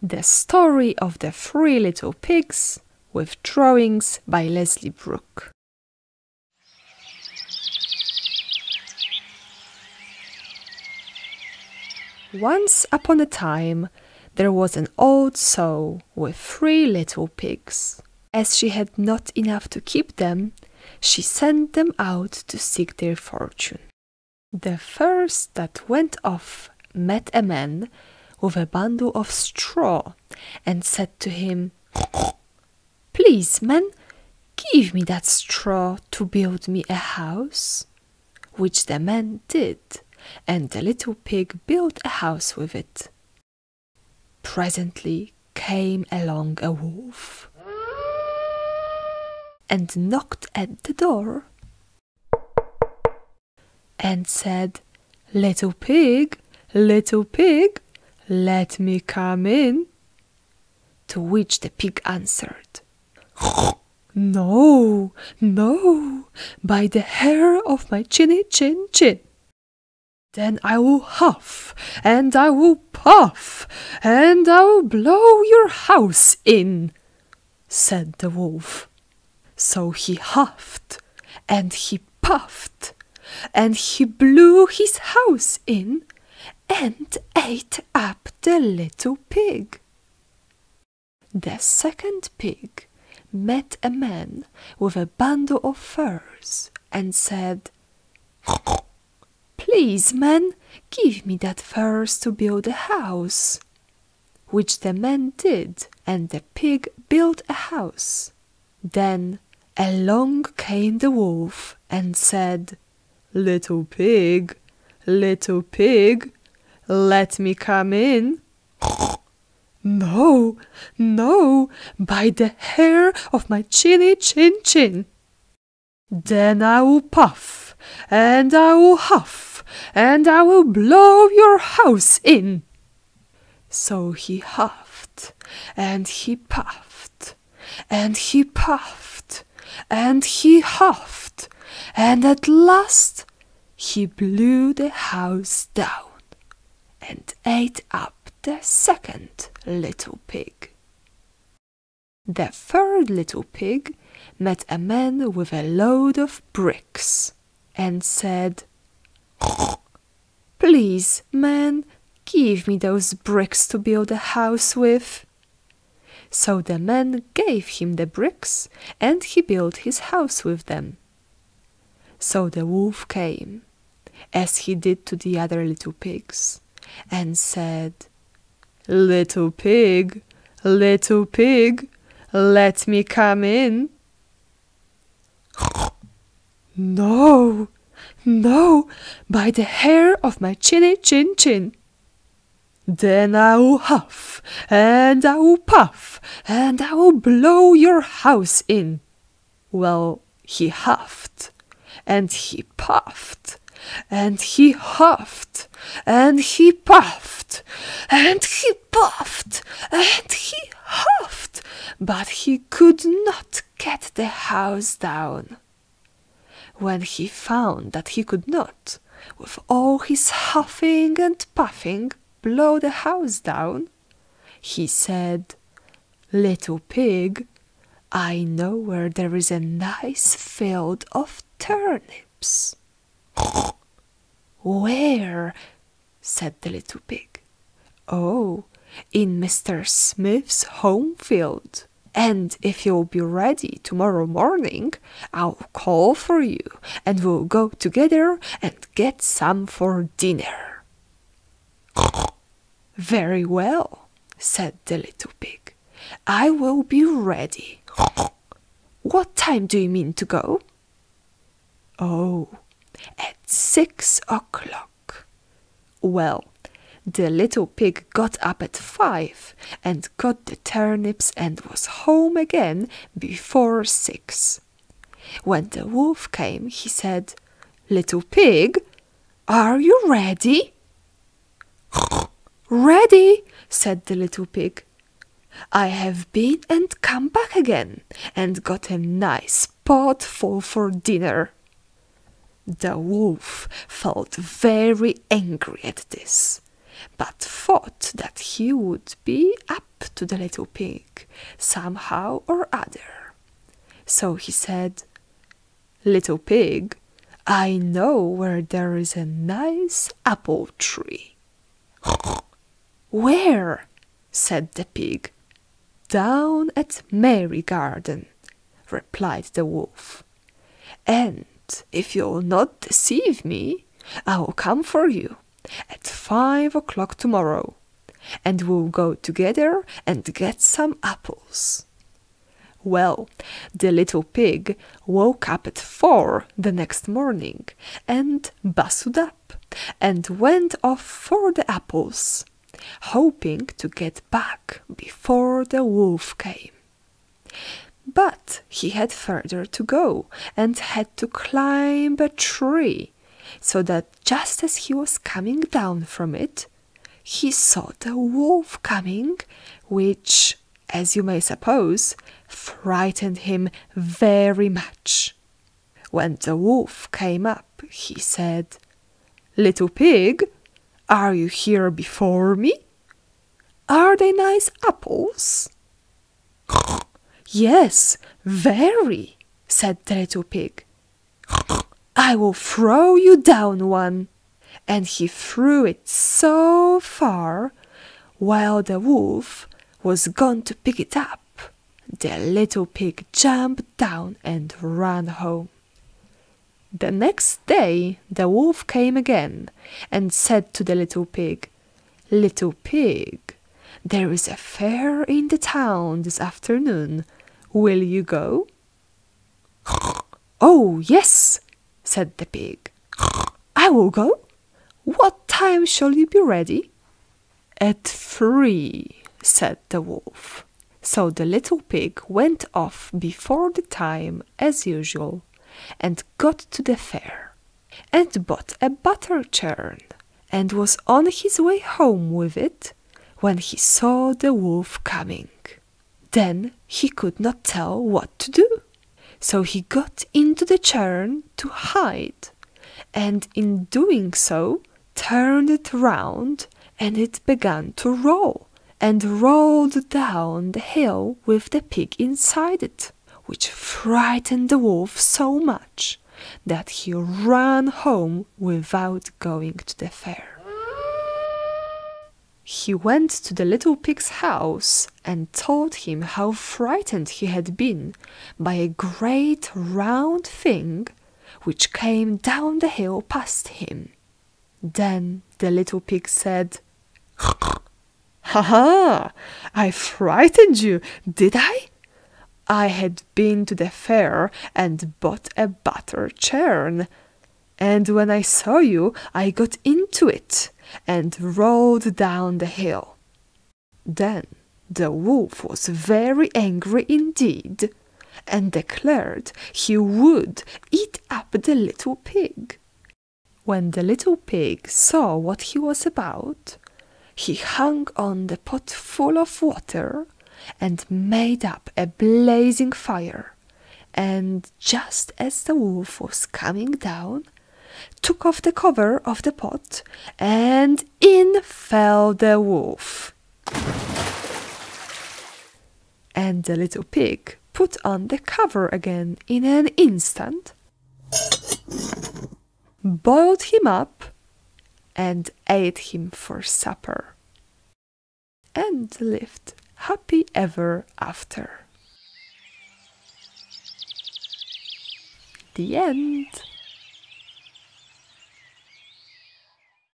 The Story of the Three Little Pigs with drawings by Leslie Brooke. Once upon a time, there was an old sow with three little pigs. As she had not enough to keep them, she sent them out to seek their fortune. The first that went off met a man with a bundle of straw and said to him, Please, man, give me that straw to build me a house. Which the man did, and the little pig built a house with it. Presently came along a wolf and knocked at the door and said, Little pig, little pig, let me come in. To which the pig answered, No, no, by the hair of my chinny chin chin. Then I will huff, and I will puff, and I will blow your house in, said the wolf. So he huffed, and he puffed, and he blew his house in, and ate up the little pig. The second pig met a man with a bundle of furze and said, Please, man, give me that furze to build a house. Which the man did, and the pig built a house. Then along came the wolf and said, Little pig, little pig, let me come in. No, no, by the hair of my chinny chin chin. Then I will puff, and I will huff, and I will blow your house in. So he huffed, and he puffed, and he puffed, and he huffed, and at last he blew the house down and ate up the second little pig. The third little pig met a man with a load of bricks and said, Please, man, give me those bricks to build a house with. So the man gave him the bricks, and he built his house with them. So the wolf came, as he did to the other little pigs, and said, Little pig, little pig, let me come in. No, no, by the hair of my chinny chin chin. Then I will huff, and I will puff, and I will blow your house in. Well, he huffed, and he puffed, and he huffed, and he puffed, and he puffed, and he huffed, but he could not get the house down. When he found that he could not, with all his huffing and puffing, blow the house down, he said, Little pig, I know where there is a nice field of turnips. Where? said the little pig. Oh, in Mr. Smith's home field. And if you'll be ready tomorrow morning, I'll call for you and we'll go together and get some for dinner. Very well, said the little pig. I will be ready. What time do you mean to go? Oh, at six o'clock. Well, the little pig got up at five and got the turnips and was home again before six. When the wolf came, he said, Little pig, are you ready? ready, said the little pig. I have been and come back again and got a nice pot full for dinner. The wolf felt very angry at this, but thought that he would be up to the little pig, somehow or other. So he said, Little pig, I know where there is a nice apple tree. Where? said the pig. Down at Merry-garden, replied the wolf. And if you'll not deceive me, I will come for you at five o'clock tomorrow, and we'll go together and get some apples. Well, the little pig woke up at four the next morning and bustled up and went off for the apples, hoping to get back before the wolf came. But he had further to go and had to climb a tree, so that just as he was coming down from it, he saw the wolf coming, which, as you may suppose, frightened him very much. When the wolf came up, he said, Little pig, are you here before me? Are they nice apples? Yes, very, said the little pig. I will throw you down one. And he threw it so far, while the wolf was gone to pick it up. The little pig jumped down and ran home. The next day the wolf came again and said to the little pig, Little pig, there is a fair in the town this afternoon. Will you go? Oh, yes, said the pig. I will go. What time shall you be ready? At three, said the wolf. So the little pig went off before the time, as usual, and got to the fair, and bought a butter churn, and was on his way home with it when he saw the wolf coming. Then he could not tell what to do. So he got into the churn to hide, and in doing so turned it round, and it began to roll, and rolled down the hill with the pig inside it, which frightened the wolf so much that he ran home without going to the fair. He went to the little pig's house and told him how frightened he had been by a great round thing which came down the hill past him. Then the little pig said, Ha ha! I frightened you, did I? I had been to the fair and bought a butter churn, and when I saw you, I got into it and rolled down the hill. Then the wolf was very angry indeed, and declared he would eat up the little pig. When the little pig saw what he was about, he hung on the pot full of water and made up a blazing fire. And just as the wolf was coming down, took off the cover of the pot, and in fell the wolf. And the little pig put on the cover again in an instant, boiled him up, and ate him for supper, and lived happy ever after. The end.